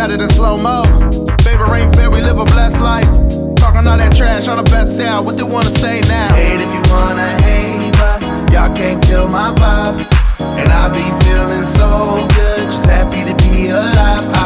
better than slow mo. Favorite ain't fair, we live a blessed life. Talking all that trash on the best style, what they wanna say now? Hate if you wanna hate, but y'all can't kill my vibe. And I be feeling so good, just happy to be alive.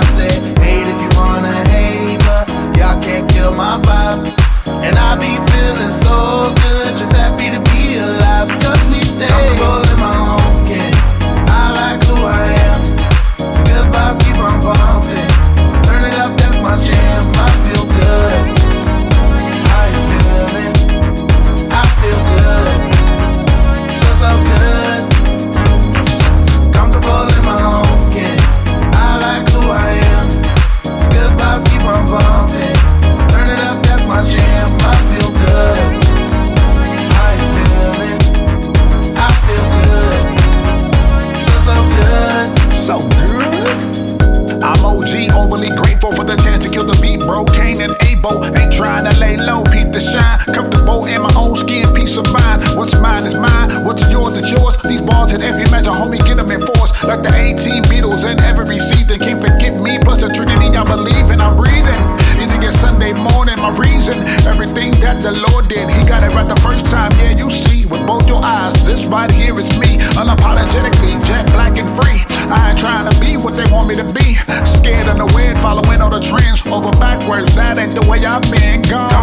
Overly grateful for the chance to kill the beat, bro. Cain and Abel ain't trying to lay low, peep the shine. Comfortable in my own skin, peace of mind. What's mine is mine, what's yours is yours. These bars hit every match, a homie, get them in force. Like the 18 Beatles in every season. Can't forget me, plus the Trinity I believe in, I'm breathing. Easy get Sunday morning, my reason. Everything that the Lord did, He got it right the first time. Yeah, what they want me to be. Scared of the wind, following all the trends over backwards. That ain't the way I've been gone.